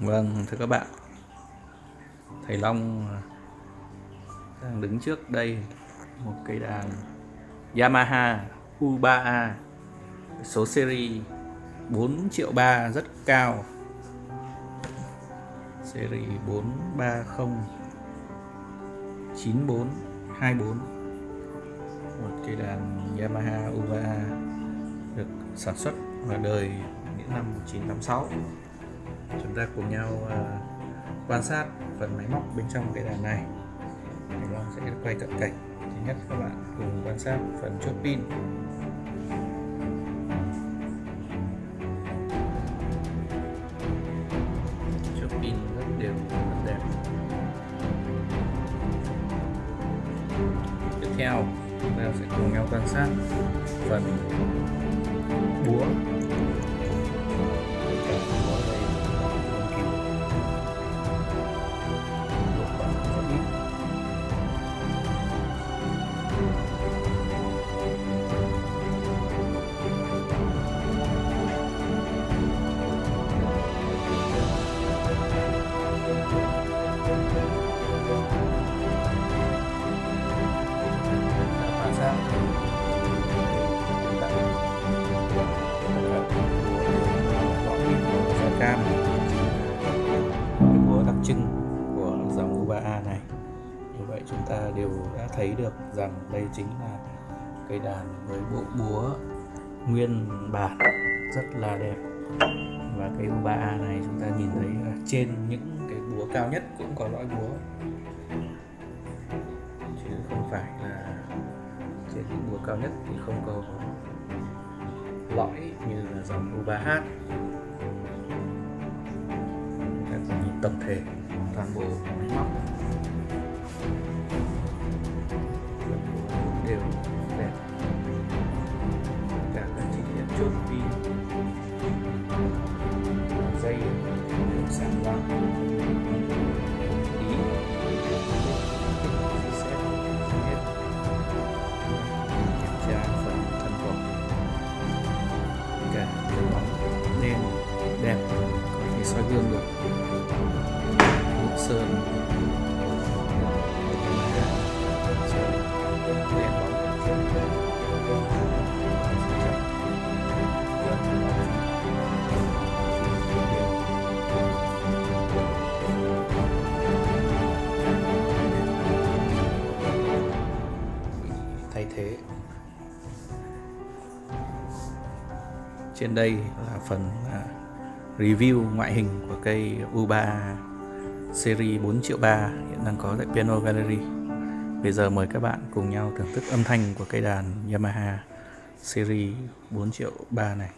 Vâng, thưa các bạn. Thầy Long à, đang đứng trước đây một cây đàn Yamaha U3A số series 4 triệu 3 rất cao. Series 430 9424 một cây đàn Yamaha U3A được sản xuất và đời những năm 1986 chúng ta cùng nhau uh, quan sát phần máy móc bên trong cái đàn này. Thì Long sẽ quay cận cảnh. Thứ nhất các bạn cùng quan sát phần chốt pin. Chốt pin rất đều rất đẹp. Tiếp theo chúng ta sẽ cùng nhau quan sát phần búa. Đều đã thấy được rằng đây chính là cây đàn với bộ búa nguyên bản rất là đẹp. Và cây U3A này chúng ta nhìn thấy là trên những cái búa cao nhất cũng có lõi búa. Chứ không phải là trên những búa cao nhất thì không có lõi như là dòng U3H các nhìn tổng thể toàn bộ máy móc. Đều đẹp. Cả các chi tiết chốt pin. Dây đều sáng loáng ý. Kiểm tra phần thân cột cả đều bóng đen đẹp. Có thể soi gương được. Sơn. Trên đây là phần à, review ngoại hình của cây U3 series 4 triệu 3 hiện đang có tại Piano Gallery. Bây giờ mời các bạn cùng nhau thưởng thức âm thanh của cây đàn Yamaha series 4 triệu 3 này.